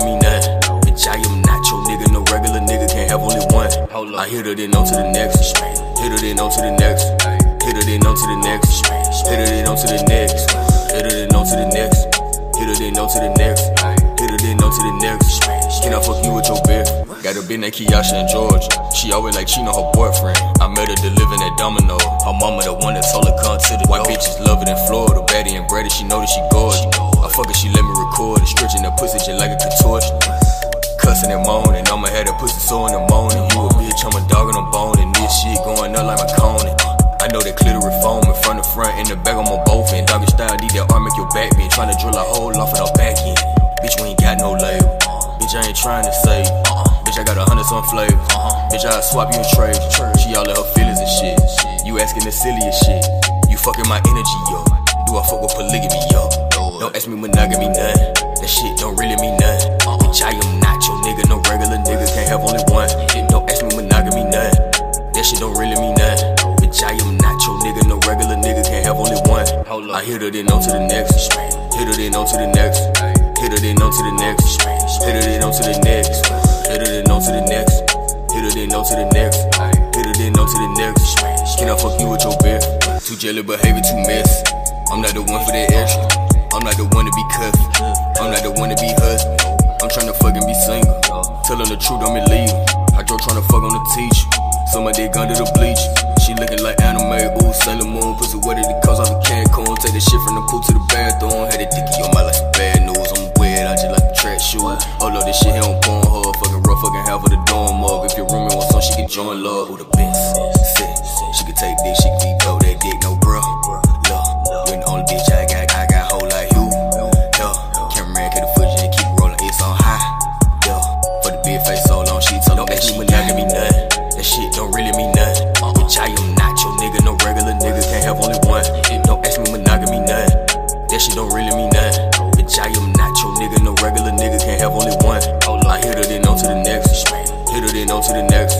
to me none. Bitch, I am not your nigga, no regular nigga can't have only one. I hit her then on to the next. Hit her then on to the next. Hit her then on to the next. Hit her then on to the next. Hit her then on to the next. Hit her then on to the next. Hit her then on to the next. Can I fuck you with your bitch? Got a been at Kiyasha and George. She always like cheating on her boyfriend. I met her delivering at Domino. Her mama the one that told her come to the White bitches love it in Florida. Betty and Brady, she know that she gorgeous record it. Stretching the pussy just like a contortion. Cussing and moaning, I'ma have that pussy sore in the morning. You a bitch, I'm a dog and I'm boning. This shit going up like my coning. I know that clitoris foam in front of front, in the back, I'm on both end. Doggy style, need that arm, make your back bend. Tryna drill a hole off of the back end. Bitch, we ain't got no label. Bitch, I ain't trying to save. Bitch, I got a hundred some flavors. Bitch, I swap you a trade. She all in her feelings and shit. You asking the silliest shit. You fucking my energy, yo. Do I fuck with polygamy, yo? Don't ask me monogamy, none. That shit don't really mean nothing. Bitch, I am not your nigga. No regular nigga can't have only one. Don't ask me monogamy, none. That shit don't really mean nothing. Bitch, I am not your nigga. No regular nigga can't have only one. I hit her, then on to the next. Hit her, then on to the next. Hit her, then on to the next. Hit her, then on to the next. Hit her, then on to the next. Hit her, then on to the next. Hit her, then on to the next. Can I fuck you with your bitch? Too jelly behavior, too messy. I'm not the one for that extra. I'm not the one to be cuffed. I'm not the one to be husband. I'm tryna fucking be single. Tell the truth, I'm illegal. I drove tryna fuck on the teacher. So my dick under the bleach. She looking like anime, ooh, Sailor Moon. Pussy wetter the cause off the Cancun. Take the shit from the pool to the bathroom. Had a dicky on my some bad news. I'm wet, I just like the track shoes. Hold up, this shit here on Pornhub. Fucking rough, fucking half of the dorm up. If your roommate wants some, she can join love. Who the best? Sick. She can take dick, she can be dope. Shit don't really mean nothing. Bitch, I am not your nigga. No regular nigga can't have only one. I hit her then on to the next. Hit her then on to the next.